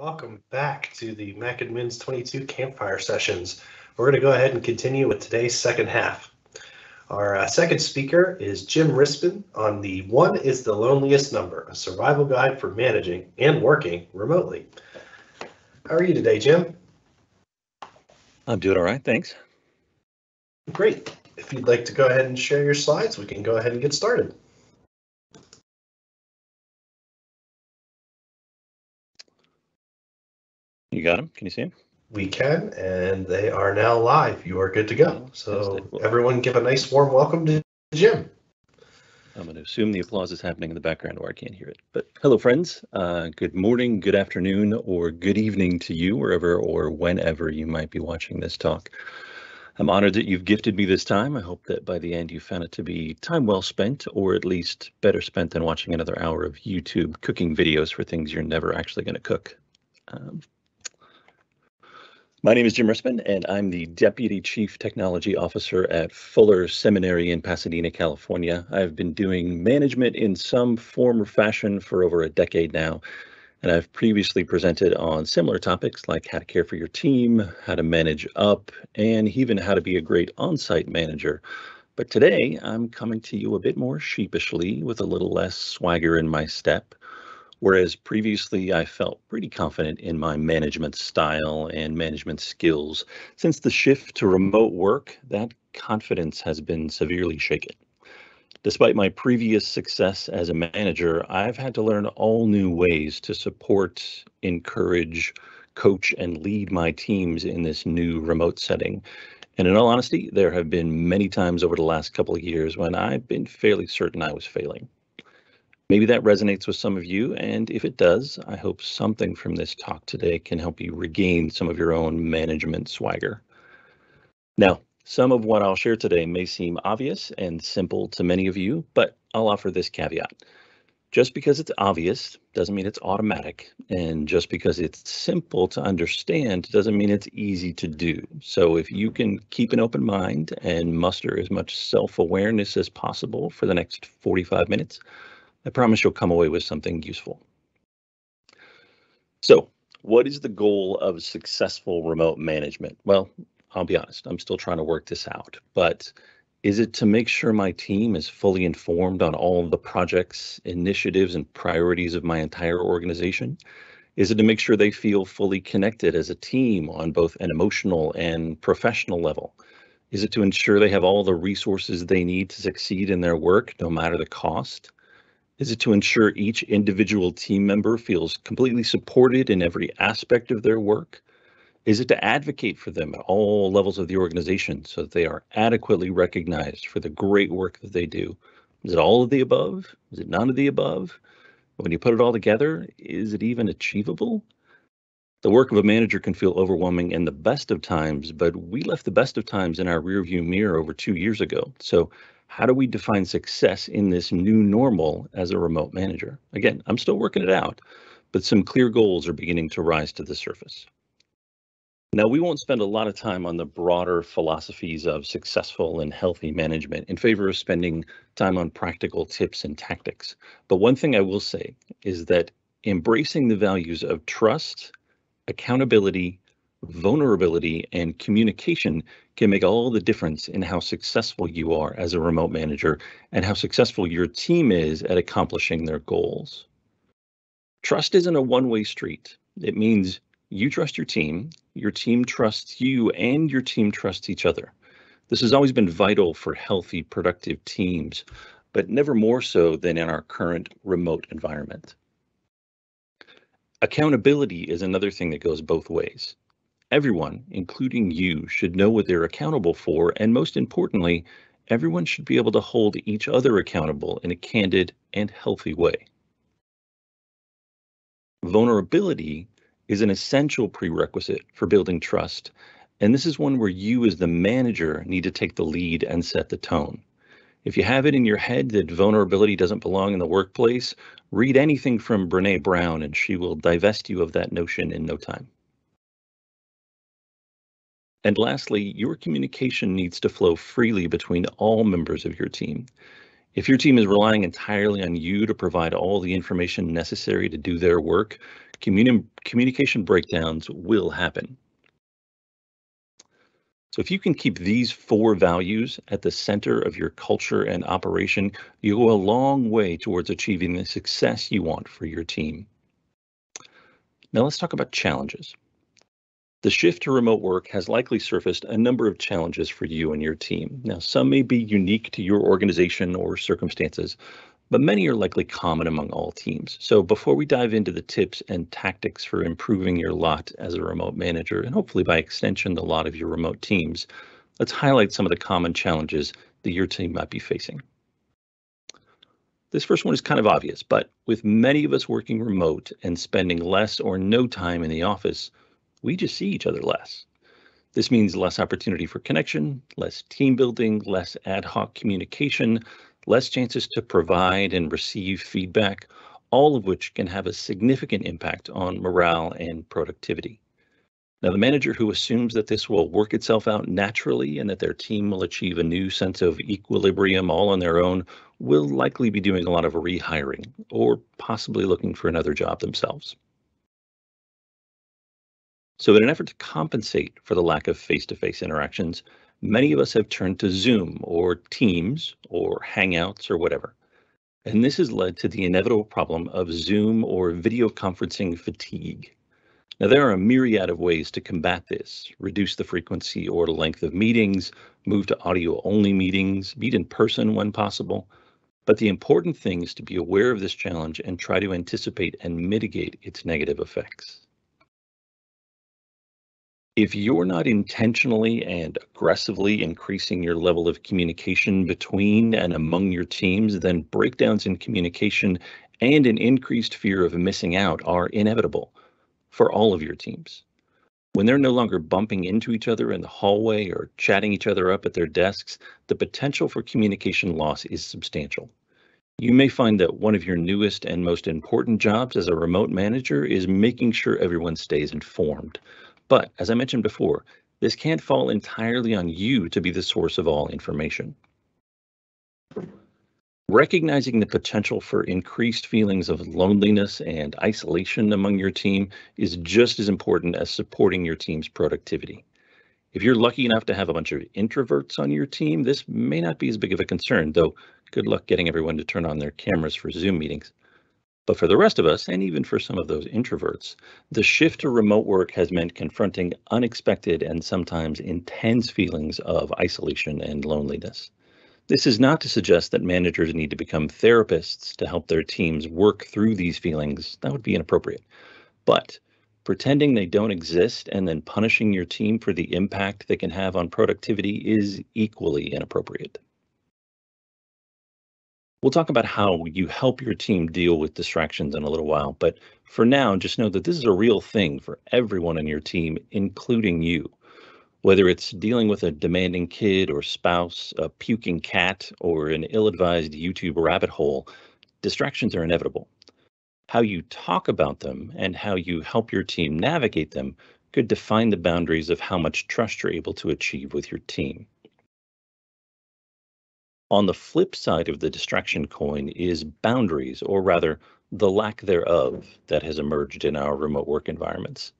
Welcome back to the Mac Admins 22 Campfire Sessions. We're going to go ahead and continue with today's second half. Our uh, second speaker is Jim Rispin on the One is the Loneliest Number, a survival guide for managing and working remotely. How are you today, Jim? I'm doing all right, thanks. Great. If you'd like to go ahead and share your slides, we can go ahead and get started. You got them? Can you see them? We can, and they are now live. You are good to go. So everyone give a nice warm welcome to Jim. I'm going to assume the applause is happening in the background or I can't hear it. But hello, friends. Uh, good morning, good afternoon, or good evening to you, wherever or whenever you might be watching this talk. I'm honored that you've gifted me this time. I hope that by the end you found it to be time well spent, or at least better spent than watching another hour of YouTube cooking videos for things you're never actually going to cook. Um, my name is Jim Rispin, and I'm the Deputy Chief Technology Officer at Fuller Seminary in Pasadena, California. I've been doing management in some form or fashion for over a decade now, and I've previously presented on similar topics like how to care for your team, how to manage up, and even how to be a great on site manager. But today, I'm coming to you a bit more sheepishly with a little less swagger in my step. Whereas previously I felt pretty confident in my management style and management skills, since the shift to remote work, that confidence has been severely shaken. Despite my previous success as a manager, I've had to learn all new ways to support, encourage, coach, and lead my teams in this new remote setting. And in all honesty, there have been many times over the last couple of years when I've been fairly certain I was failing. Maybe that resonates with some of you, and if it does, I hope something from this talk today can help you regain some of your own management swagger. Now, some of what I'll share today may seem obvious and simple to many of you, but I'll offer this caveat. Just because it's obvious doesn't mean it's automatic, and just because it's simple to understand doesn't mean it's easy to do. So if you can keep an open mind and muster as much self-awareness as possible for the next 45 minutes, I promise you'll come away with something useful. So, what is the goal of successful remote management? Well, I'll be honest, I'm still trying to work this out, but is it to make sure my team is fully informed on all of the projects, initiatives, and priorities of my entire organization? Is it to make sure they feel fully connected as a team on both an emotional and professional level? Is it to ensure they have all the resources they need to succeed in their work, no matter the cost? Is it to ensure each individual team member feels completely supported in every aspect of their work? Is it to advocate for them at all levels of the organization so that they are adequately recognized for the great work that they do? Is it all of the above? Is it none of the above? When you put it all together, is it even achievable? The work of a manager can feel overwhelming in the best of times, but we left the best of times in our rearview mirror over two years ago. So how do we define success in this new normal as a remote manager? Again, I'm still working it out, but some clear goals are beginning to rise to the surface. Now, we won't spend a lot of time on the broader philosophies of successful and healthy management in favor of spending time on practical tips and tactics. But one thing I will say is that embracing the values of trust, accountability, vulnerability, and communication can make all the difference in how successful you are as a remote manager and how successful your team is at accomplishing their goals. Trust isn't a one way street. It means you trust your team, your team trusts you, and your team trusts each other. This has always been vital for healthy, productive teams, but never more so than in our current remote environment. Accountability is another thing that goes both ways. Everyone, including you, should know what they're accountable for, and most importantly, everyone should be able to hold each other accountable in a candid and healthy way. Vulnerability is an essential prerequisite for building trust, and this is one where you as the manager need to take the lead and set the tone. If you have it in your head that vulnerability doesn't belong in the workplace, read anything from Brene Brown and she will divest you of that notion in no time. And lastly, your communication needs to flow freely between all members of your team. If your team is relying entirely on you to provide all the information necessary to do their work, Communi- communication breakdowns will happen. So if you can keep these four values at the center of your culture and operation, you go a long way towards achieving the success you want for your team. Now let's talk about challenges. The shift to remote work has likely surfaced a number of challenges for you and your team. Now, some may be unique to your organization or circumstances, but many are likely common among all teams. So before we dive into the tips and tactics for improving your lot as a remote manager, and hopefully by extension, the lot of your remote teams, let's highlight some of the common challenges that your team might be facing. This first one is kind of obvious, but with many of us working remote and spending less or no time in the office, we just see each other less. This means less opportunity for connection, less team building, less ad hoc communication, less chances to provide and receive feedback, all of which can have a significant impact on morale and productivity. Now, the manager who assumes that this will work itself out naturally and that their team will achieve a new sense of equilibrium all on their own will likely be doing a lot of rehiring or possibly looking for another job themselves. So, in an effort to compensate for the lack of face to face interactions, many of us have turned to Zoom or Teams or Hangouts or whatever. And this has led to the inevitable problem of Zoom or video conferencing fatigue. Now, there are a myriad of ways to combat this reduce the frequency or length of meetings, move to audio only meetings, meet in person when possible. But the important thing is to be aware of this challenge and try to anticipate and mitigate its negative effects if you're not intentionally and aggressively increasing your level of communication between and among your teams, then breakdowns in communication and an increased fear of missing out are inevitable for all of your teams. When they're no longer bumping into each other in the hallway or chatting each other up at their desks, the potential for communication loss is substantial. You may find that one of your newest and most important jobs as a remote manager is making sure everyone stays informed but as I mentioned before, this can't fall entirely on you to be the source of all information. Recognizing the potential for increased feelings of loneliness and isolation among your team is just as important as supporting your team's productivity. If you're lucky enough to have a bunch of introverts on your team, this may not be as big of a concern, though good luck getting everyone to turn on their cameras for Zoom meetings. But for the rest of us, and even for some of those introverts, the shift to remote work has meant confronting unexpected and sometimes intense feelings of isolation and loneliness. This is not to suggest that managers need to become therapists to help their teams work through these feelings. That would be inappropriate. But pretending they don't exist and then punishing your team for the impact they can have on productivity is equally inappropriate. We'll talk about how you help your team deal with distractions in a little while, but for now, just know that this is a real thing for everyone in your team, including you. Whether it's dealing with a demanding kid or spouse, a puking cat, or an ill advised YouTube rabbit hole, distractions are inevitable. How you talk about them and how you help your team navigate them could define the boundaries of how much trust you're able to achieve with your team. On the flip side of the distraction coin is boundaries, or rather, the lack thereof that has emerged in our remote work environments.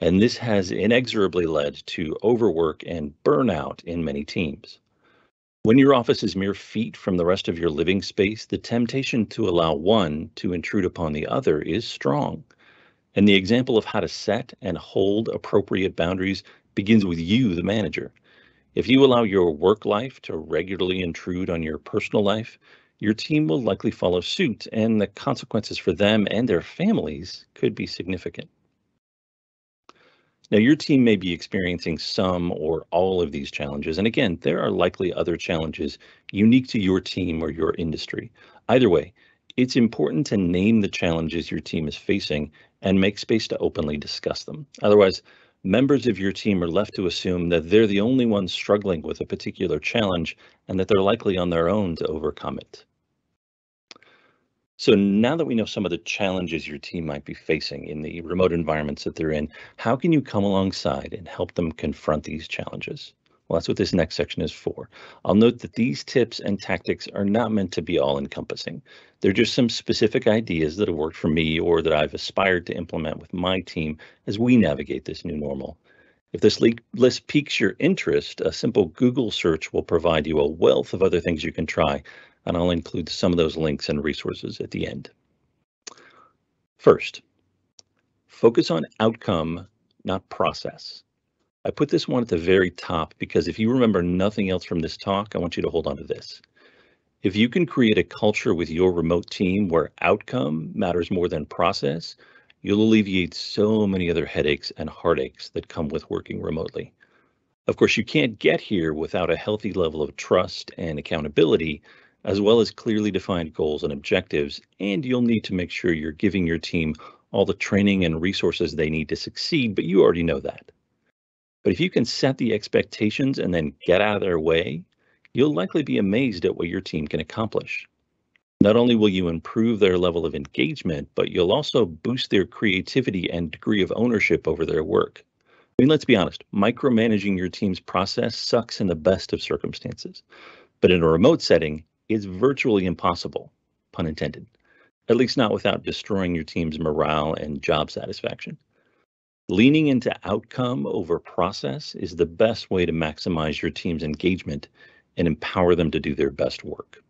And this has inexorably led to overwork and burnout in many teams. When your office is mere feet from the rest of your living space, the temptation to allow one to intrude upon the other is strong. And the example of how to set and hold appropriate boundaries begins with you, the manager. If you allow your work life to regularly intrude on your personal life, your team will likely follow suit, and the consequences for them and their families could be significant. Now, your team may be experiencing some or all of these challenges. And again, there are likely other challenges unique to your team or your industry. Either way, it's important to name the challenges your team is facing and make space to openly discuss them. Otherwise, members of your team are left to assume that they're the only ones struggling with a particular challenge and that they're likely on their own to overcome it. So now that we know some of the challenges your team might be facing in the remote environments that they're in, how can you come alongside and help them confront these challenges? Well, that's what this next section is for. I'll note that these tips and tactics are not meant to be all encompassing. They're just some specific ideas that have worked for me or that I've aspired to implement with my team as we navigate this new normal. If this list piques your interest, a simple Google search will provide you a wealth of other things you can try, and I'll include some of those links and resources at the end. First, focus on outcome, not process. I put this one at the very top because if you remember nothing else from this talk, I want you to hold on to this. If you can create a culture with your remote team where outcome matters more than process, you'll alleviate so many other headaches and heartaches that come with working remotely. Of course, you can't get here without a healthy level of trust and accountability, as well as clearly defined goals and objectives, and you'll need to make sure you're giving your team all the training and resources they need to succeed, but you already know that. But if you can set the expectations and then get out of their way, you'll likely be amazed at what your team can accomplish. Not only will you improve their level of engagement, but you'll also boost their creativity and degree of ownership over their work. I mean, let's be honest, micromanaging your team's process sucks in the best of circumstances. But in a remote setting, it's virtually impossible, pun intended, at least not without destroying your team's morale and job satisfaction. Leaning into outcome over process is the best way to maximize your team's engagement and empower them to do their best work.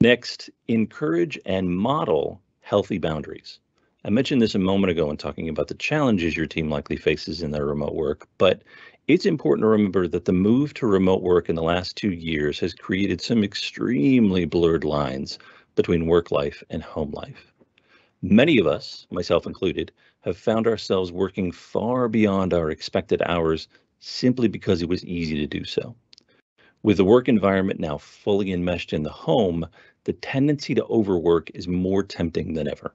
Next, encourage and model healthy boundaries. I mentioned this a moment ago in talking about the challenges your team likely faces in their remote work, but it's important to remember that the move to remote work in the last two years has created some extremely blurred lines between work life and home life. Many of us, myself included, have found ourselves working far beyond our expected hours simply because it was easy to do so. With the work environment now fully enmeshed in the home, the tendency to overwork is more tempting than ever.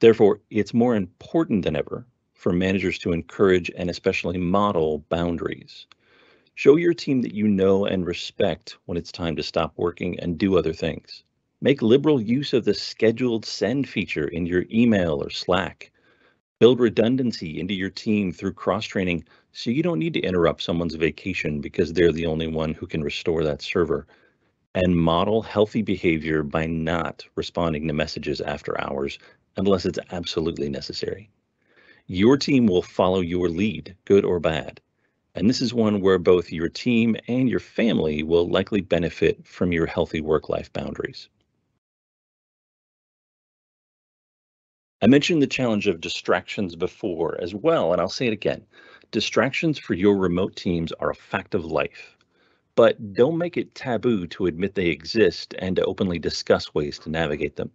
Therefore, it's more important than ever for managers to encourage and especially model boundaries. Show your team that you know and respect when it's time to stop working and do other things. Make liberal use of the scheduled send feature in your email or Slack. Build redundancy into your team through cross training so you don't need to interrupt someone's vacation because they're the only one who can restore that server and model healthy behavior by not responding to messages after hours unless it's absolutely necessary. Your team will follow your lead, good or bad. And this is one where both your team and your family will likely benefit from your healthy work life boundaries. I mentioned the challenge of distractions before as well, and I'll say it again. Distractions for your remote teams are a fact of life but don't make it taboo to admit they exist and to openly discuss ways to navigate them.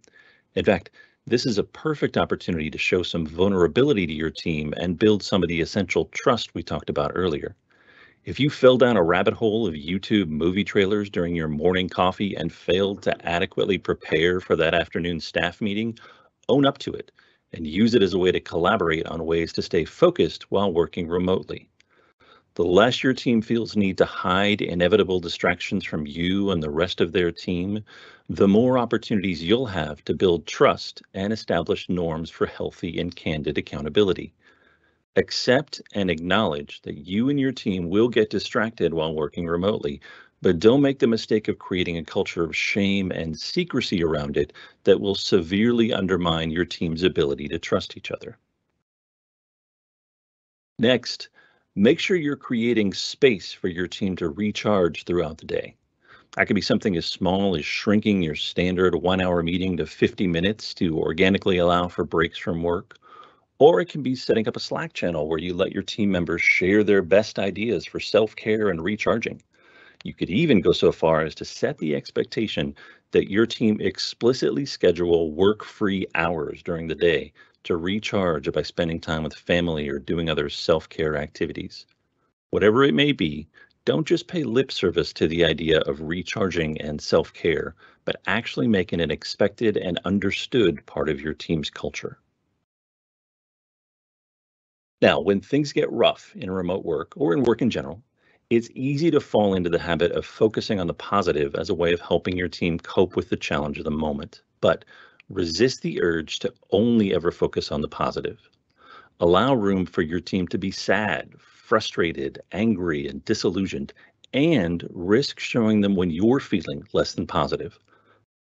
In fact, this is a perfect opportunity to show some vulnerability to your team and build some of the essential trust we talked about earlier. If you fell down a rabbit hole of YouTube movie trailers during your morning coffee and failed to adequately prepare for that afternoon staff meeting, own up to it and use it as a way to collaborate on ways to stay focused while working remotely. The less your team feels need to hide inevitable distractions from you and the rest of their team, the more opportunities you'll have to build trust and establish norms for healthy and candid accountability. Accept and acknowledge that you and your team will get distracted while working remotely, but don't make the mistake of creating a culture of shame and secrecy around it that will severely undermine your team's ability to trust each other. Next, make sure you're creating space for your team to recharge throughout the day. That could be something as small as shrinking your standard one hour meeting to 50 minutes to organically allow for breaks from work. Or it can be setting up a Slack channel where you let your team members share their best ideas for self care and recharging. You could even go so far as to set the expectation that your team explicitly schedule work free hours during the day to recharge by spending time with family or doing other self care activities. Whatever it may be, don't just pay lip service to the idea of recharging and self care, but actually make it an expected and understood part of your team's culture. Now, when things get rough in remote work or in work in general, it's easy to fall into the habit of focusing on the positive as a way of helping your team cope with the challenge of the moment. But resist the urge to only ever focus on the positive. Allow room for your team to be sad, frustrated, angry, and disillusioned, and risk showing them when you're feeling less than positive.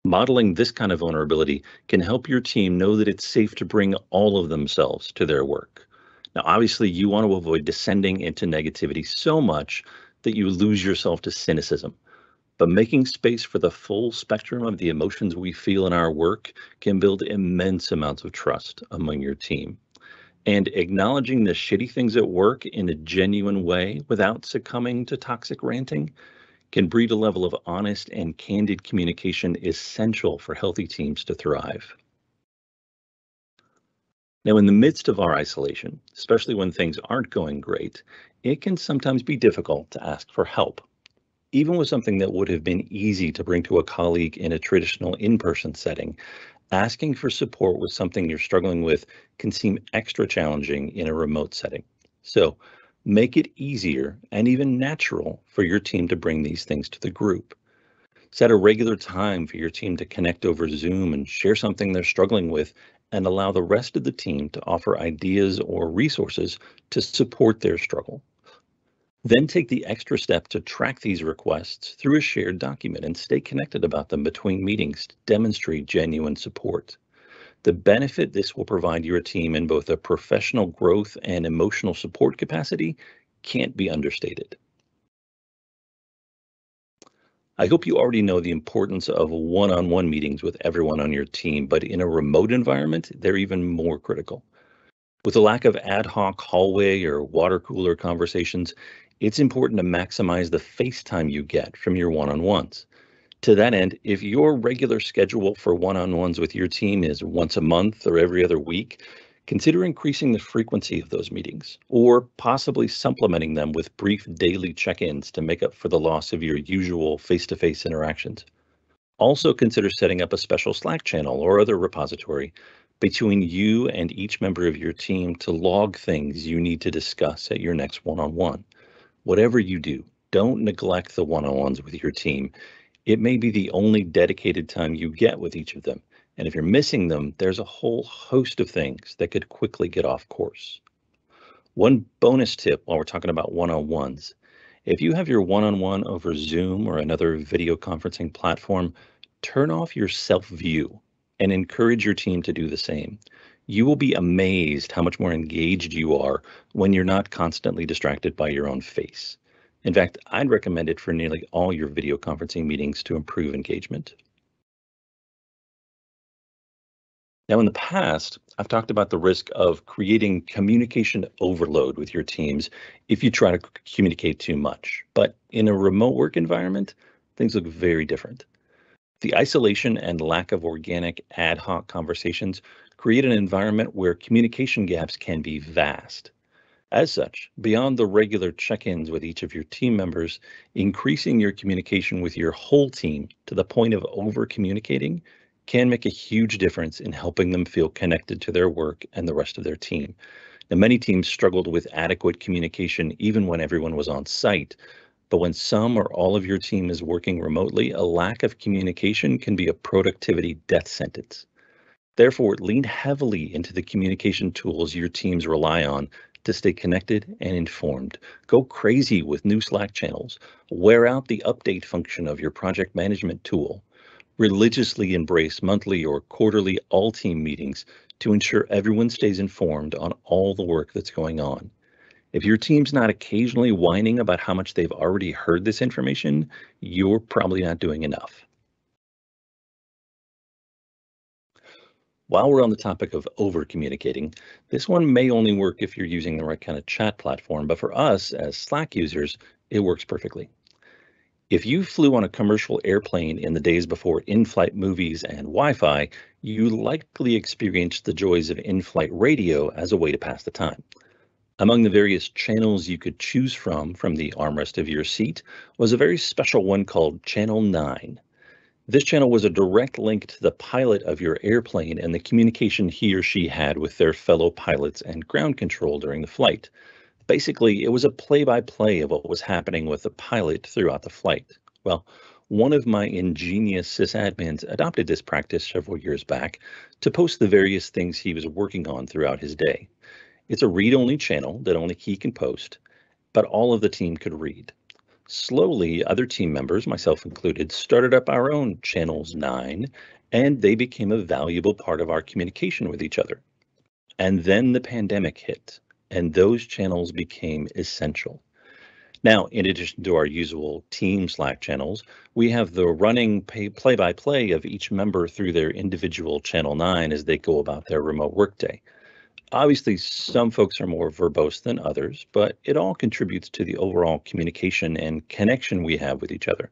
Modeling this kind of vulnerability can help your team know that it's safe to bring all of themselves to their work. Now, obviously, you want to avoid descending into negativity so much that you lose yourself to cynicism. But making space for the full spectrum of the emotions we feel in our work can build immense amounts of trust among your team. And acknowledging the shitty things at work in a genuine way without succumbing to toxic ranting can breed a level of honest and candid communication essential for healthy teams to thrive. Now, in the midst of our isolation, especially when things aren't going great, it can sometimes be difficult to ask for help even with something that would have been easy to bring to a colleague in a traditional in-person setting, asking for support with something you're struggling with can seem extra challenging in a remote setting. So make it easier and even natural for your team to bring these things to the group. Set a regular time for your team to connect over Zoom and share something they're struggling with and allow the rest of the team to offer ideas or resources to support their struggle. Then take the extra step to track these requests through a shared document and stay connected about them between meetings to demonstrate genuine support. The benefit this will provide your team in both a professional growth and emotional support capacity can't be understated. I hope you already know the importance of one-on-one meetings with everyone on your team, but in a remote environment, they're even more critical. With the lack of ad hoc hallway or water cooler conversations, it's important to maximize the face time you get from your one-on-ones. To that end, if your regular schedule for one-on-ones with your team is once a month or every other week, consider increasing the frequency of those meetings or possibly supplementing them with brief daily check-ins to make up for the loss of your usual face-to-face interactions. Also consider setting up a special Slack channel or other repository between you and each member of your team to log things you need to discuss at your next one-on-one. -on -one whatever you do, don't neglect the one on ones with your team. It may be the only dedicated time you get with each of them. And if you're missing them, there's a whole host of things that could quickly get off course. One bonus tip while we're talking about one on ones if you have your one on one over Zoom or another video conferencing platform, turn off your self view and encourage your team to do the same you will be amazed how much more engaged you are when you're not constantly distracted by your own face. In fact, I'd recommend it for nearly all your video conferencing meetings to improve engagement. Now, in the past, I've talked about the risk of creating communication overload with your teams if you try to communicate too much. But in a remote work environment, things look very different. The isolation and lack of organic ad hoc conversations create an environment where communication gaps can be vast. As such, beyond the regular check ins with each of your team members, increasing your communication with your whole team to the point of over communicating can make a huge difference in helping them feel connected to their work and the rest of their team. Now, many teams struggled with adequate communication even when everyone was on site, but when some or all of your team is working remotely, a lack of communication can be a productivity death sentence. Therefore, lean heavily into the communication tools your teams rely on to stay connected and informed. Go crazy with new Slack channels. Wear out the update function of your project management tool. Religiously embrace monthly or quarterly all team meetings to ensure everyone stays informed on all the work that's going on. If your team's not occasionally whining about how much they've already heard this information, you're probably not doing enough. While we're on the topic of over communicating, this one may only work if you're using the right kind of chat platform, but for us as Slack users, it works perfectly. If you flew on a commercial airplane in the days before in-flight movies and Wi-Fi, you likely experienced the joys of in-flight radio as a way to pass the time. Among the various channels you could choose from from the armrest of your seat was a very special one called Channel 9. This channel was a direct link to the pilot of your airplane and the communication he or she had with their fellow pilots and ground control during the flight. Basically, it was a play-by-play of what was happening with the pilot throughout the flight. Well, one of my ingenious sysadmins adopted this practice several years back to post the various things he was working on throughout his day. It's a read-only channel that only he can post, but all of the team could read. Slowly, other team members, myself included, started up our own Channels 9, and they became a valuable part of our communication with each other. And then the pandemic hit, and those channels became essential. Now, in addition to our usual team Slack channels, we have the running play by play of each member through their individual Channel 9 as they go about their remote workday. Obviously, some folks are more verbose than others, but it all contributes to the overall communication and connection we have with each other.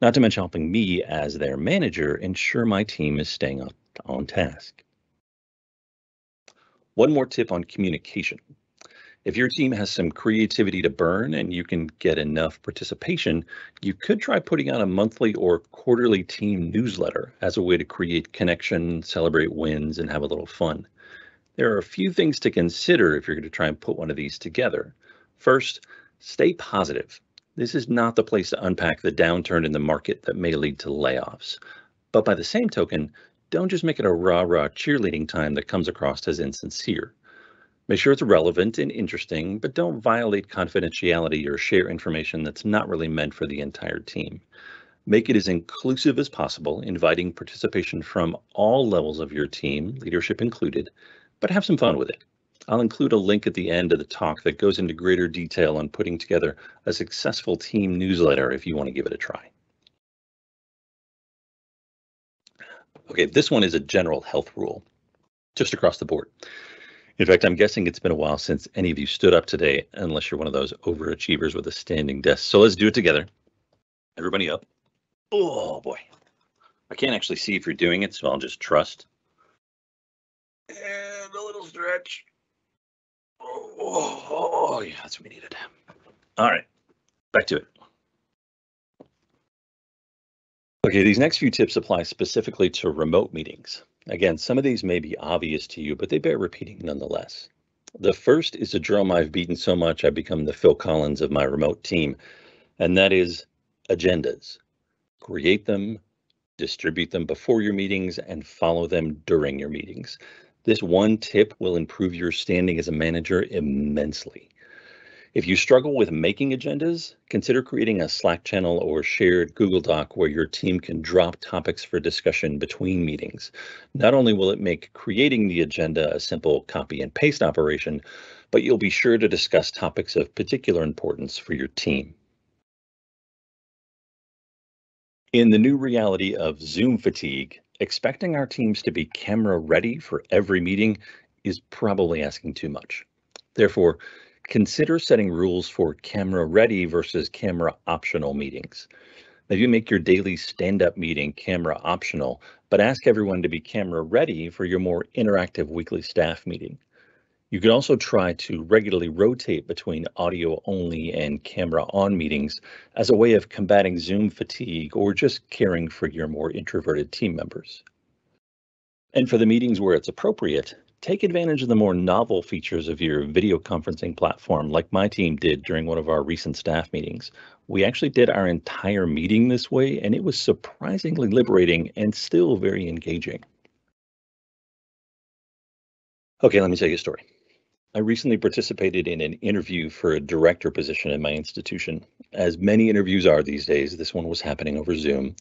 Not to mention helping me as their manager ensure my team is staying on, on task. One more tip on communication. If your team has some creativity to burn and you can get enough participation, you could try putting out a monthly or quarterly team newsletter as a way to create connection, celebrate wins, and have a little fun. There are a few things to consider if you're going to try and put one of these together. First, stay positive. This is not the place to unpack the downturn in the market that may lead to layoffs. But by the same token, don't just make it a rah rah cheerleading time that comes across as insincere. Make sure it's relevant and interesting, but don't violate confidentiality or share information that's not really meant for the entire team. Make it as inclusive as possible, inviting participation from all levels of your team, leadership included, but have some fun with it. I'll include a link at the end of the talk that goes into greater detail on putting together a successful team newsletter if you want to give it a try. Okay, this one is a general health rule, just across the board. In fact, I'm guessing it's been a while since any of you stood up today, unless you're one of those overachievers with a standing desk. So let's do it together. Everybody up. Oh boy. I can't actually see if you're doing it, so I'll just trust. And a little stretch. Oh, oh, oh, yeah, that's what we needed. All right, back to it. Okay, these next few tips apply specifically to remote meetings. Again, some of these may be obvious to you, but they bear repeating nonetheless. The first is a drum I've beaten so much I've become the Phil Collins of my remote team, and that is agendas. Create them, distribute them before your meetings, and follow them during your meetings. This one tip will improve your standing as a manager immensely. If you struggle with making agendas, consider creating a Slack channel or shared Google Doc where your team can drop topics for discussion between meetings. Not only will it make creating the agenda a simple copy and paste operation, but you'll be sure to discuss topics of particular importance for your team. In the new reality of Zoom fatigue, expecting our teams to be camera ready for every meeting is probably asking too much. Therefore, consider setting rules for camera ready versus camera optional meetings. Maybe make your daily stand up meeting camera optional, but ask everyone to be camera ready for your more interactive weekly staff meeting. You can also try to regularly rotate between audio only and camera on meetings as a way of combating Zoom fatigue or just caring for your more introverted team members. And for the meetings where it's appropriate, take advantage of the more novel features of your video conferencing platform like my team did during one of our recent staff meetings. We actually did our entire meeting this way and it was surprisingly liberating and still very engaging. Okay, let me tell you a story. I recently participated in an interview for a director position in my institution. As many interviews are these days, this one was happening over Zoom.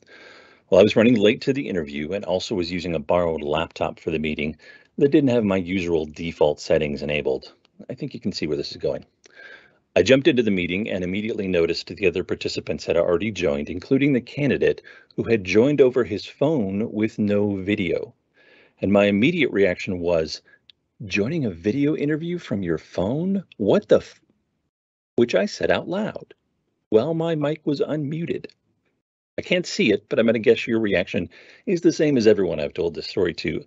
Well, I was running late to the interview and also was using a borrowed laptop for the meeting that didn't have my usual default settings enabled. I think you can see where this is going. I jumped into the meeting and immediately noticed the other participants had already joined, including the candidate who had joined over his phone with no video. And my immediate reaction was, Joining a video interview from your phone? What the f-? Which I said out loud. Well, my mic was unmuted. I can't see it, but I'm going to guess your reaction is the same as everyone I've told this story to.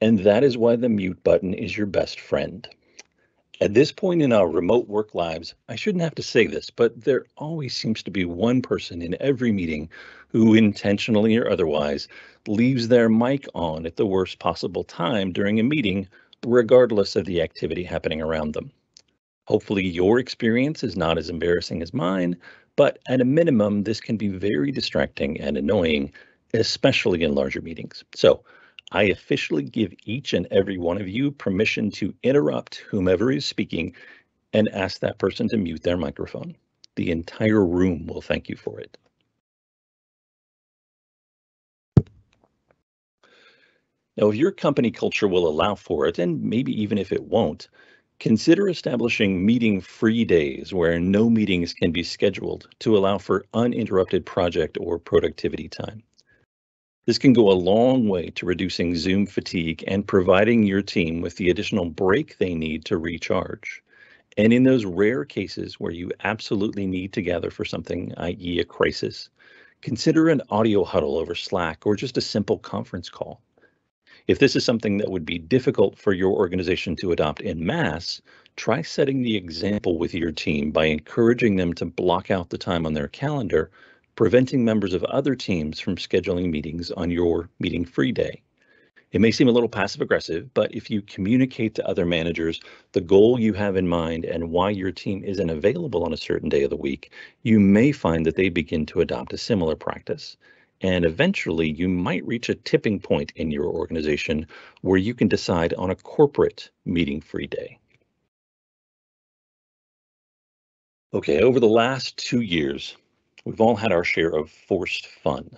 And that is why the mute button is your best friend. At this point in our remote work lives, I shouldn't have to say this, but there always seems to be one person in every meeting who intentionally or otherwise leaves their mic on at the worst possible time during a meeting regardless of the activity happening around them. Hopefully your experience is not as embarrassing as mine, but at a minimum, this can be very distracting and annoying, especially in larger meetings. So I officially give each and every one of you permission to interrupt whomever is speaking and ask that person to mute their microphone. The entire room will thank you for it. Now, if your company culture will allow for it, and maybe even if it won't, consider establishing meeting free days where no meetings can be scheduled to allow for uninterrupted project or productivity time. This can go a long way to reducing Zoom fatigue and providing your team with the additional break they need to recharge. And in those rare cases where you absolutely need to gather for something, i.e., a crisis, consider an audio huddle over Slack or just a simple conference call. If this is something that would be difficult for your organization to adopt in mass, try setting the example with your team by encouraging them to block out the time on their calendar, preventing members of other teams from scheduling meetings on your meeting free day. It may seem a little passive aggressive, but if you communicate to other managers the goal you have in mind and why your team isn't available on a certain day of the week, you may find that they begin to adopt a similar practice. And eventually, you might reach a tipping point in your organization where you can decide on a corporate meeting free day. Okay, over the last two years, we've all had our share of forced fun.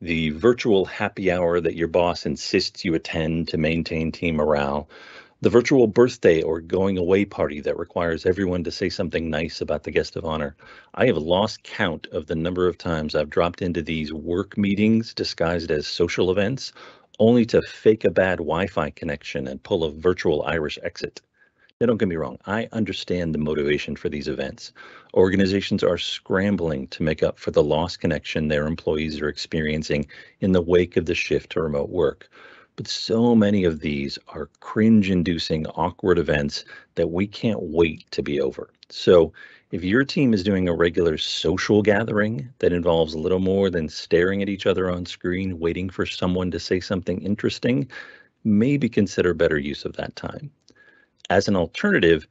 The virtual happy hour that your boss insists you attend to maintain team morale, the virtual birthday or going away party that requires everyone to say something nice about the guest of honor. I have lost count of the number of times I've dropped into these work meetings disguised as social events, only to fake a bad Wi Fi connection and pull a virtual Irish exit. Now, don't get me wrong, I understand the motivation for these events. Organizations are scrambling to make up for the lost connection their employees are experiencing in the wake of the shift to remote work. But so many of these are cringe inducing, awkward events that we can't wait to be over. So, if your team is doing a regular social gathering that involves a little more than staring at each other on screen, waiting for someone to say something interesting, maybe consider better use of that time. As an alternative,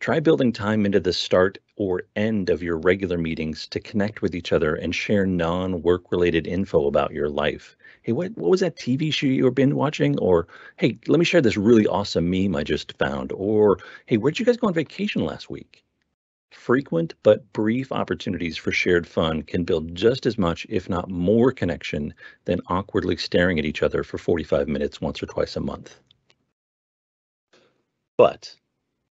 try building time into the start or end of your regular meetings to connect with each other and share non work related info about your life hey, what, what was that TV show you were been watching? Or, hey, let me share this really awesome meme I just found. Or, hey, where'd you guys go on vacation last week? Frequent but brief opportunities for shared fun can build just as much, if not more, connection than awkwardly staring at each other for 45 minutes once or twice a month. But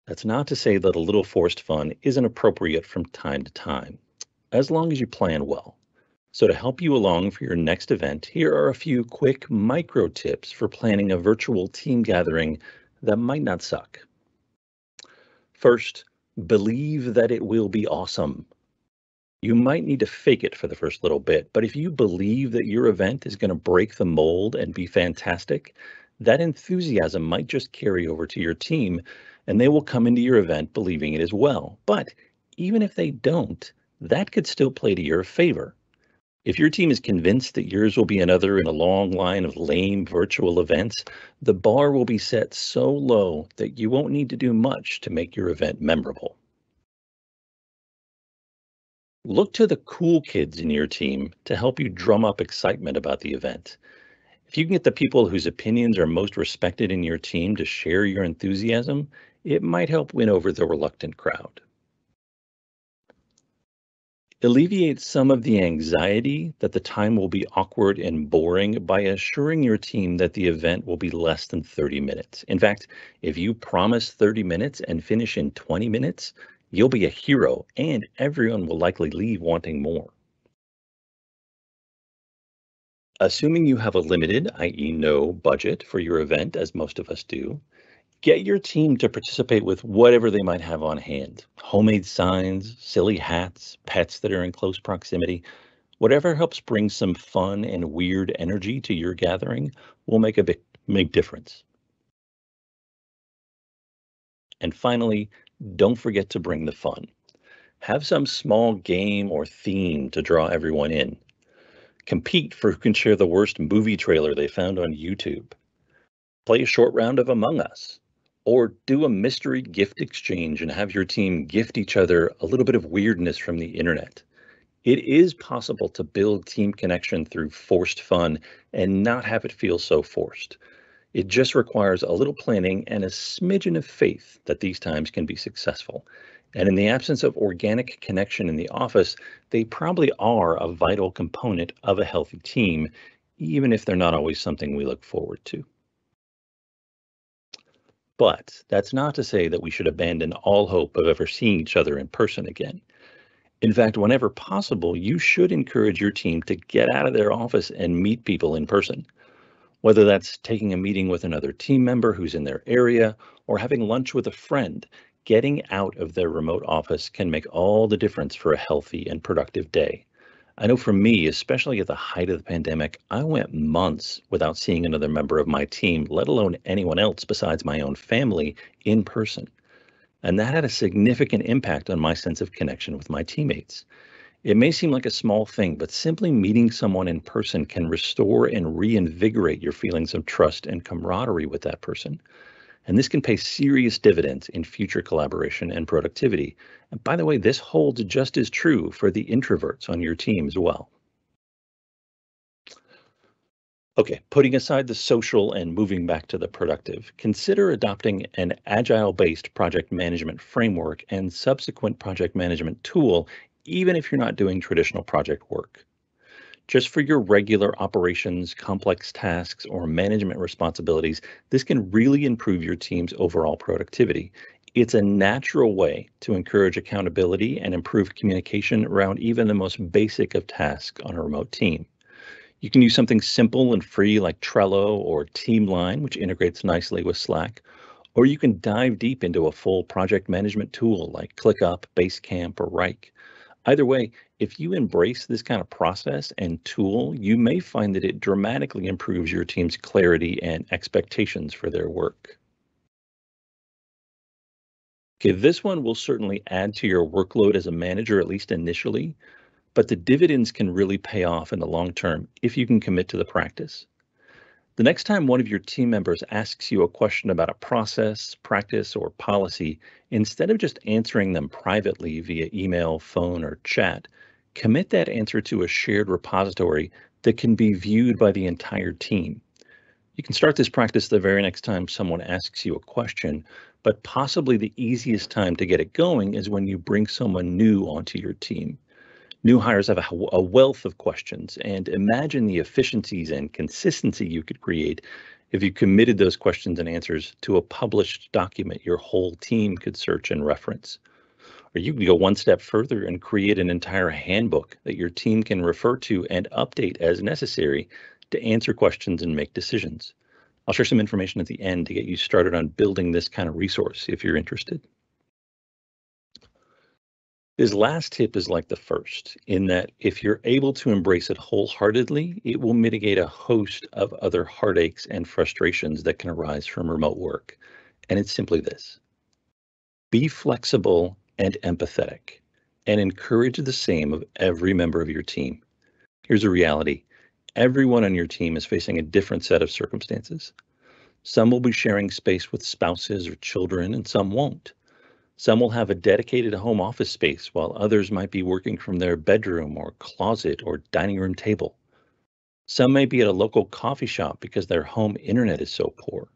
that's not to say that a little forced fun isn't appropriate from time to time, as long as you plan well. So to help you along for your next event, here are a few quick micro tips for planning a virtual team gathering that might not suck. First, believe that it will be awesome. You might need to fake it for the first little bit, but if you believe that your event is going to break the mold and be fantastic, that enthusiasm might just carry over to your team and they will come into your event believing it as well. But even if they don't, that could still play to your favor. If your team is convinced that yours will be another in a long line of lame virtual events, the bar will be set so low that you won't need to do much to make your event memorable. Look to the cool kids in your team to help you drum up excitement about the event. If you can get the people whose opinions are most respected in your team to share your enthusiasm, it might help win over the reluctant crowd. Alleviate some of the anxiety that the time will be awkward and boring by assuring your team that the event will be less than 30 minutes. In fact, if you promise 30 minutes and finish in 20 minutes, you'll be a hero and everyone will likely leave wanting more. Assuming you have a limited, i.e. no budget for your event, as most of us do, Get your team to participate with whatever they might have on hand. Homemade signs, silly hats, pets that are in close proximity. Whatever helps bring some fun and weird energy to your gathering will make a big, big difference. And finally, don't forget to bring the fun. Have some small game or theme to draw everyone in. Compete for who can share the worst movie trailer they found on YouTube. Play a short round of Among Us or do a mystery gift exchange and have your team gift each other a little bit of weirdness from the internet. It is possible to build team connection through forced fun and not have it feel so forced. It just requires a little planning and a smidgen of faith that these times can be successful. And in the absence of organic connection in the office, they probably are a vital component of a healthy team, even if they're not always something we look forward to. But that's not to say that we should abandon all hope of ever seeing each other in person again. In fact, whenever possible, you should encourage your team to get out of their office and meet people in person. Whether that's taking a meeting with another team member who's in their area or having lunch with a friend, getting out of their remote office can make all the difference for a healthy and productive day. I know for me, especially at the height of the pandemic, I went months without seeing another member of my team, let alone anyone else besides my own family, in person. And that had a significant impact on my sense of connection with my teammates. It may seem like a small thing, but simply meeting someone in person can restore and reinvigorate your feelings of trust and camaraderie with that person. And this can pay serious dividends in future collaboration and productivity. And by the way, this holds just as true for the introverts on your team as well. Okay, putting aside the social and moving back to the productive, consider adopting an agile-based project management framework and subsequent project management tool, even if you're not doing traditional project work just for your regular operations, complex tasks, or management responsibilities, this can really improve your team's overall productivity. It's a natural way to encourage accountability and improve communication around even the most basic of tasks on a remote team. You can use something simple and free like Trello or Teamline, which integrates nicely with Slack, or you can dive deep into a full project management tool like ClickUp, Basecamp, or Wrike. Either way, if you embrace this kind of process and tool, you may find that it dramatically improves your team's clarity and expectations for their work. Okay, this one will certainly add to your workload as a manager, at least initially, but the dividends can really pay off in the long term if you can commit to the practice. The next time one of your team members asks you a question about a process, practice, or policy, instead of just answering them privately via email, phone, or chat, commit that answer to a shared repository that can be viewed by the entire team. You can start this practice the very next time someone asks you a question, but possibly the easiest time to get it going is when you bring someone new onto your team. New hires have a, a, wealth of questions, and imagine the efficiencies and consistency you could create if you committed those questions and answers to a published document your whole team could search and reference. Or you could go one step further and create an entire handbook that your team can refer to and update as necessary to answer questions and make decisions. I'll share some information at the end to get you started on building this kind of resource if you're interested. This last tip is like the first, in that if you're able to embrace it wholeheartedly, it will mitigate a host of other heartaches and frustrations that can arise from remote work. And it's simply this be flexible and empathetic, and encourage the same of every member of your team. Here's a reality everyone on your team is facing a different set of circumstances. Some will be sharing space with spouses or children, and some won't. Some will have a dedicated home office space while others might be working from their bedroom or closet or dining room table. Some may be at a local coffee shop because their home internet is so poor.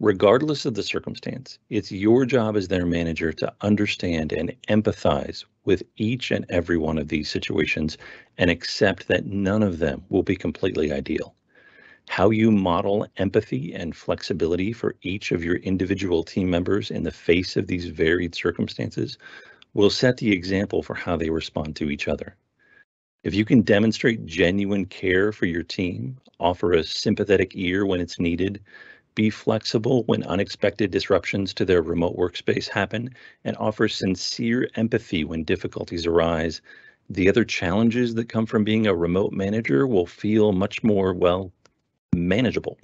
Regardless of the circumstance, it's your job as their manager to understand and empathize with each and every one of these situations and accept that none of them will be completely ideal. How you model empathy and flexibility for each of your individual team members in the face of these varied circumstances will set the example for how they respond to each other. If you can demonstrate genuine care for your team, offer a sympathetic ear when it's needed, be flexible when unexpected disruptions to their remote workspace happen, and offer sincere empathy when difficulties arise, the other challenges that come from being a remote manager will feel much more, well, manageable.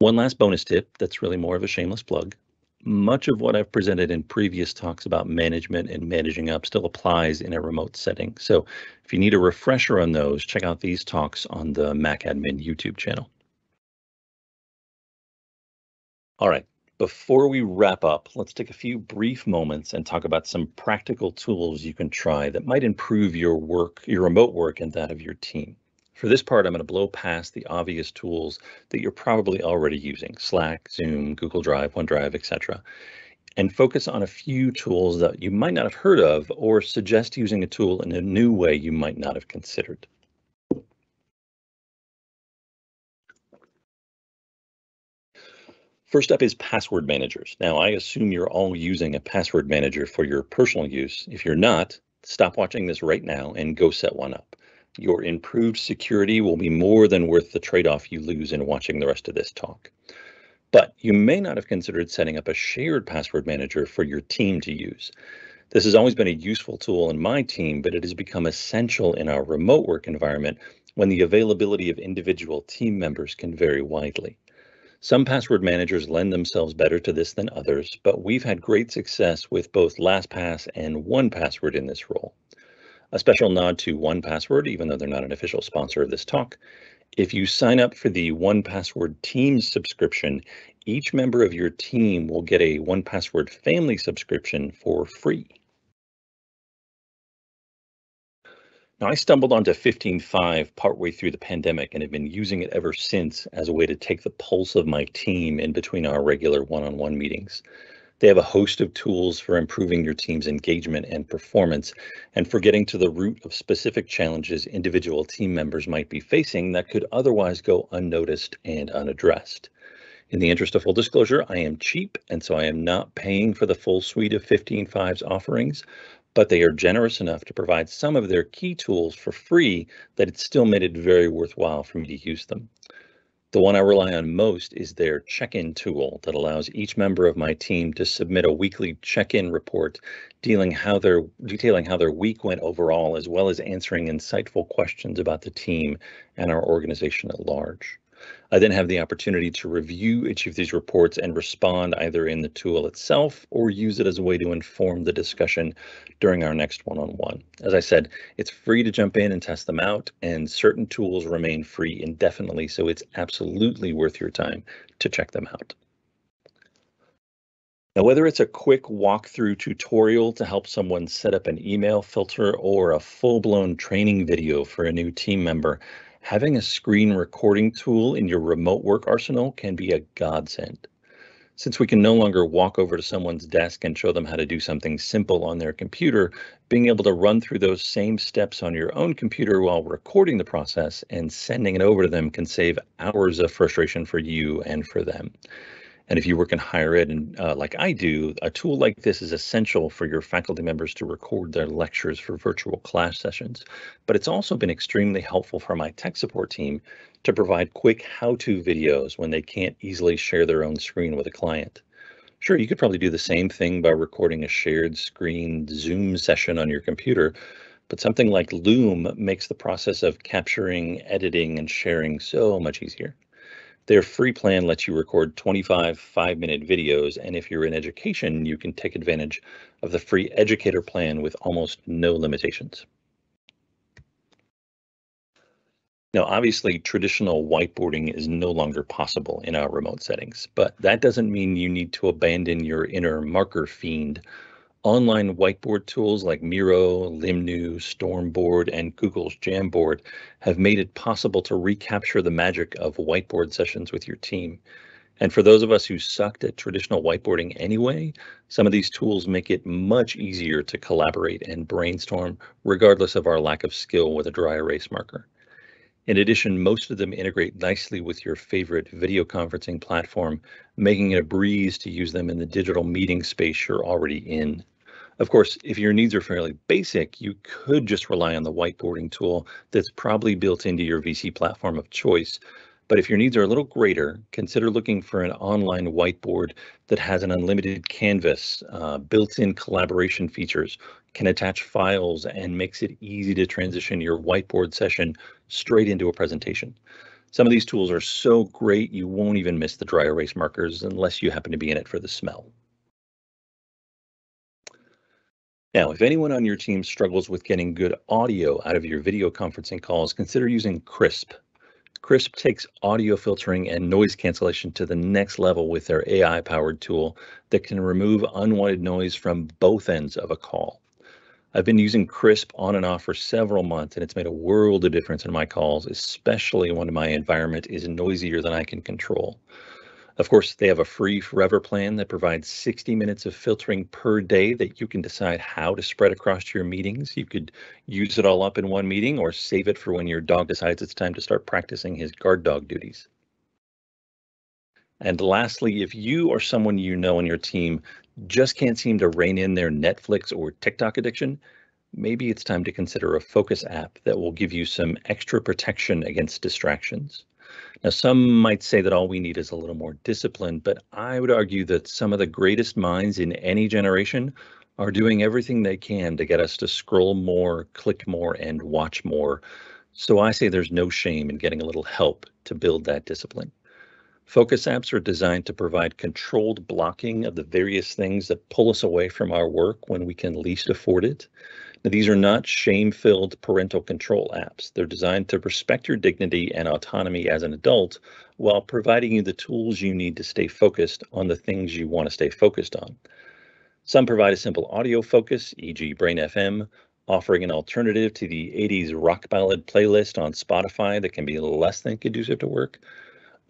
One last bonus tip that's really more of a shameless plug. Much of what I've presented in previous talks about management and managing up still applies in a remote setting. So if you need a refresher on those, check out these talks on the MacAdmin YouTube channel. All right, before we wrap up, let's take a few brief moments and talk about some practical tools you can try that might improve your work, your remote work and that of your team. For this part, I'm going to blow past the obvious tools that you're probably already using, Slack, Zoom, Google Drive, OneDrive, etc., and focus on a few tools that you might not have heard of or suggest using a tool in a new way you might not have considered. First up is password managers. Now, I assume you're all using a password manager for your personal use. If you're not, stop watching this right now and go set one up your improved security will be more than worth the trade-off you lose in watching the rest of this talk. But you may not have considered setting up a shared password manager for your team to use. This has always been a useful tool in my team, but it has become essential in our remote work environment when the availability of individual team members can vary widely. Some password managers lend themselves better to this than others, but we've had great success with both LastPass and 1Password in this role. A special nod to 1Password, even though they're not an official sponsor of this talk. If you sign up for the 1Password Teams subscription, each member of your team will get a 1Password family subscription for free. Now, I stumbled onto 15Five partway through the pandemic and have been using it ever since as a way to take the pulse of my team in between our regular one-on-one -on -one meetings. They have a host of tools for improving your team's engagement and performance and for getting to the root of specific challenges individual team members might be facing that could otherwise go unnoticed and unaddressed. In the interest of full disclosure, I am cheap, and so I am not paying for the full suite of 15Five's offerings, but they are generous enough to provide some of their key tools for free that it still made it very worthwhile for me to use them. The one I rely on most is their check-in tool that allows each member of my team to submit a weekly check-in report dealing how their detailing how their week went overall as well as answering insightful questions about the team and our organization at large. I then have the opportunity to review each of these reports and respond either in the tool itself or use it as a way to inform the discussion during our next one-on-one. -on -one. As I said, it's free to jump in and test them out and certain tools remain free indefinitely, so it's absolutely worth your time to check them out. Now, whether it's a quick walkthrough tutorial to help someone set up an email filter or a full-blown training video for a new team member, having a screen recording tool in your remote work arsenal can be a godsend. Since we can no longer walk over to someone's desk and show them how to do something simple on their computer, being able to run through those same steps on your own computer while recording the process and sending it over to them can save hours of frustration for you and for them. And if you work in higher ed and uh, like I do, a tool like this is essential for your faculty members to record their lectures for virtual class sessions. But it's also been extremely helpful for my tech support team to provide quick how-to videos when they can't easily share their own screen with a client. Sure, you could probably do the same thing by recording a shared screen Zoom session on your computer, but something like Loom makes the process of capturing, editing, and sharing so much easier. Their free plan lets you record 25 five minute videos. And if you're in education, you can take advantage of the free educator plan with almost no limitations. Now, obviously, traditional whiteboarding is no longer possible in our remote settings, but that doesn't mean you need to abandon your inner marker fiend Online whiteboard tools like Miro, Limnu, Stormboard, and Google's Jamboard have made it possible to recapture the magic of whiteboard sessions with your team. And for those of us who sucked at traditional whiteboarding anyway, some of these tools make it much easier to collaborate and brainstorm regardless of our lack of skill with a dry erase marker. In addition, most of them integrate nicely with your favorite video conferencing platform, making it a breeze to use them in the digital meeting space you're already in. Of course, if your needs are fairly basic, you could just rely on the whiteboarding tool that's probably built into your VC platform of choice. But if your needs are a little greater, consider looking for an online whiteboard that has an unlimited canvas, uh, built-in collaboration features, can attach files, and makes it easy to transition your whiteboard session straight into a presentation. Some of these tools are so great you won't even miss the dry erase markers unless you happen to be in it for the smell. Now, if anyone on your team struggles with getting good audio out of your video conferencing calls, consider using Krisp. Krisp takes audio filtering and noise cancellation to the next level with their AI powered tool that can remove unwanted noise from both ends of a call. I've been using Krisp on and off for several months, and it's made a world of difference in my calls, especially when my environment is noisier than I can control. Of course, they have a free forever plan that provides 60 minutes of filtering per day that you can decide how to spread across your meetings. You could use it all up in one meeting or save it for when your dog decides it's time to start practicing his guard dog duties. And lastly, if you or someone you know on your team just can't seem to rein in their Netflix or TikTok addiction, maybe it's time to consider a focus app that will give you some extra protection against distractions. Now, some might say that all we need is a little more discipline, but I would argue that some of the greatest minds in any generation are doing everything they can to get us to scroll more, click more, and watch more. So I say there's no shame in getting a little help to build that discipline. Focus apps are designed to provide controlled blocking of the various things that pull us away from our work when we can least afford it. Now, these are not shame filled parental control apps. They're designed to respect your dignity and autonomy as an adult while providing you the tools you need to stay focused on the things you want to stay focused on. Some provide a simple audio focus, e.g., Brain FM, offering an alternative to the 80s rock ballad playlist on Spotify that can be less than conducive to work.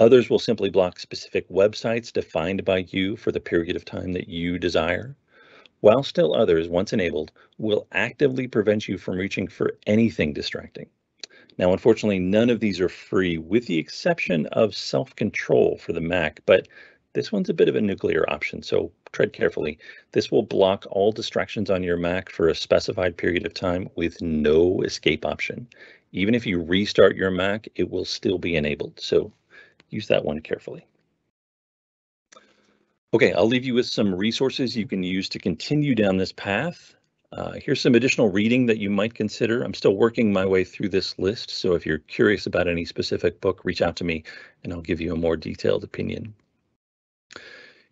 Others will simply block specific websites defined by you for the period of time that you desire while still others, once enabled, will actively prevent you from reaching for anything distracting. Now, unfortunately, none of these are free with the exception of SelfControl for the Mac, but this one's a bit of a nuclear option, so tread carefully. This will block all distractions on your Mac for a specified period of time with no escape option. Even if you restart your Mac, it will still be enabled, so use that one carefully. Okay, I'll leave you with some resources you can use to continue down this path. Uh, here's some additional reading that you might consider. I'm still working my way through this list, so if you're curious about any specific book, reach out to me and I'll give you a more detailed opinion.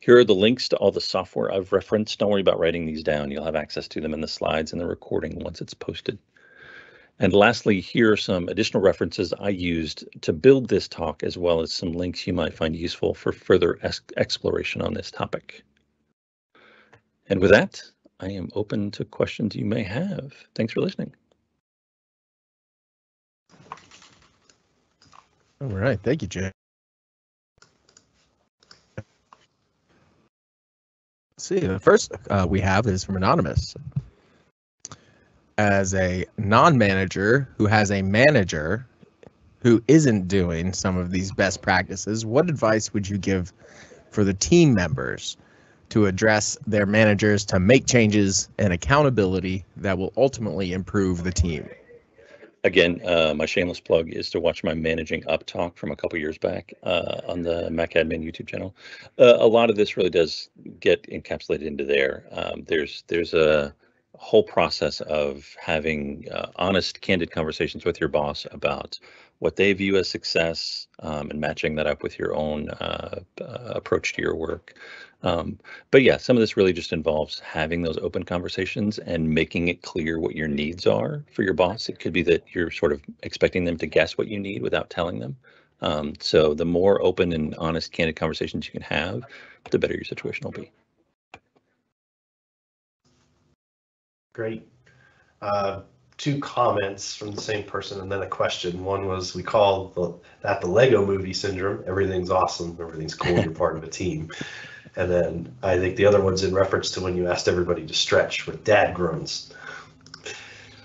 Here are the links to all the software I've referenced. Don't worry about writing these down. You'll have access to them in the slides and the recording once it's posted. And lastly, here are some additional references I used to build this talk, as well as some links you might find useful for further exploration on this topic. And with that, I am open to questions you may have. Thanks for listening. All right. Thank you, Jay. See, the first uh, we have is from Anonymous as a non-manager who has a manager who isn't doing some of these best practices, what advice would you give for the team members to address their managers to make changes and accountability that will ultimately improve the team? Again, uh, my shameless plug is to watch my managing up talk from a couple years back uh, on the Mac Admin YouTube channel. Uh, a lot of this really does get encapsulated into there. Um, there's there's a whole process of having uh, honest, candid conversations with your boss about what they view as success um, and matching that up with your own uh, uh, approach to your work. Um, but yeah, some of this really just involves having those open conversations and making it clear what your needs are for your boss. It could be that you're sort of expecting them to guess what you need without telling them. Um, so the more open and honest, candid conversations you can have, the better your situation will be. Great. Uh, two comments from the same person and then a question. One was we call the, that the Lego movie syndrome. Everything's awesome. Everything's cool. You're part of a team. And then I think the other one's in reference to when you asked everybody to stretch with dad groans.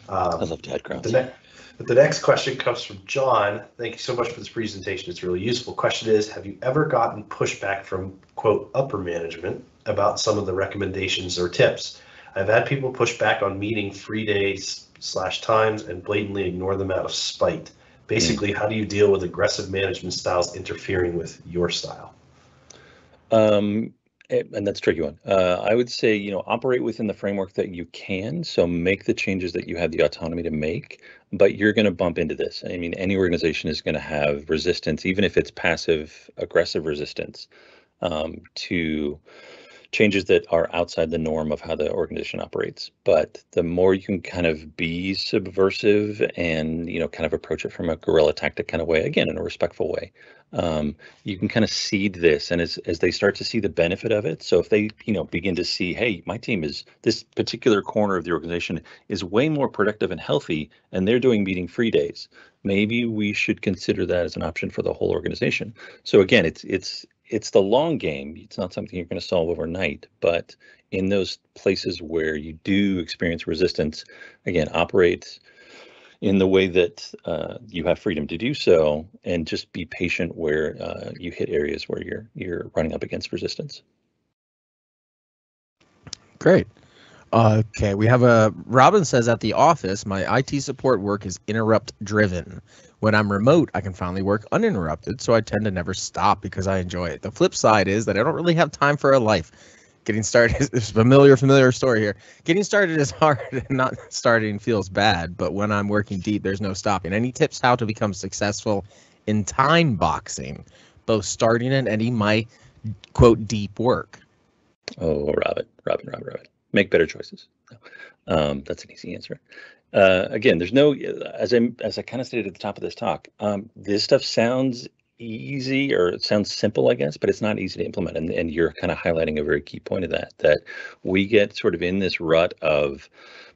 Um, I love dad groans. The, ne- but the next question comes from John. Thank you so much for this presentation. It's really useful. Question is, have you ever gotten pushback from quote upper management about some of the recommendations or tips? I've had people push back on meeting free days slash times and blatantly ignore them out of spite. Basically, how do you deal with aggressive management styles interfering with your style? Um, eh, and that's a tricky one. Uh, I would say, you know, operate within the framework that you can. So make the changes that you have the autonomy to make, but you're going to bump into this. I mean, any organization is going to have resistance, even if it's passive aggressive resistance um, to changes that are outside the norm of how the organization operates. But the more you can kind of be subversive and you know kind of approach it from a guerrilla tactic kind of way, again in a respectful way, um, you can kind of seed this. And as as they start to see the benefit of it, so if they you know begin to see, hey, my team is this particular corner of the organization is way more productive and healthy, and they're doing meeting free days. Maybe we should consider that as an option for the whole organization. So again, it's it's it's the long game. It's not something you're going to solve overnight, but in those places where you do experience resistance, again, operate in the way that uh, you have freedom to do so, and just be patient where uh, you hit areas where you're you're running up against resistance. Great. Okay, we have a Robin says at the office, my IT support work is interrupt driven. When I'm remote, I can finally work uninterrupted, so I tend to never stop because I enjoy it. The flip side is that I don't really have time for a life. Getting started is familiar, familiar story here. Getting started is hard and not starting feels bad, but when I'm working deep, there's no stopping. Any tips how to become successful in time boxing, both starting and ending my quote deep work? Oh, Robin, Robin, Robin, Robin make better choices. Um, that's an easy answer. Uh, again, there's no as I as I kind of stated at the top of this talk. Um, this stuff sounds easy or it sounds simple, I guess, but it's not easy to implement. And and you're kind of highlighting a very key point of that that we get sort of in this rut of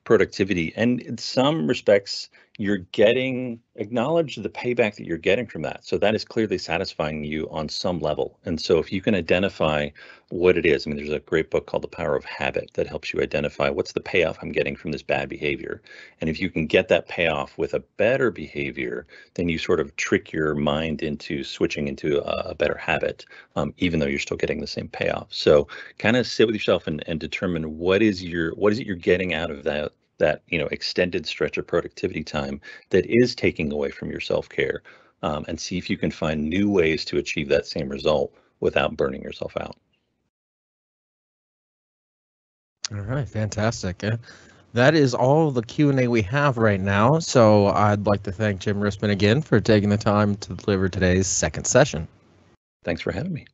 productivity, and in some respects, you're getting acknowledge the payback that you're getting from that. So that is clearly satisfying you on some level. And so if you can identify what it is, I mean, there's a great book called The Power of Habit that helps you identify what's the payoff I'm getting from this bad behavior. And if you can get that payoff with a better behavior, then you sort of trick your mind into switching into a, a better habit, um, even though you're still getting the same payoff. So kind of sit with yourself and, and determine what is your what is it you're getting out of that that you know extended stretch of productivity time that is taking away from your self-care um, and see if you can find new ways to achieve that same result without burning yourself out. All right fantastic. That is all the q&a we have right now. So i'd like to thank Jim Rispin again for taking the time to deliver today's second session. Thanks for having me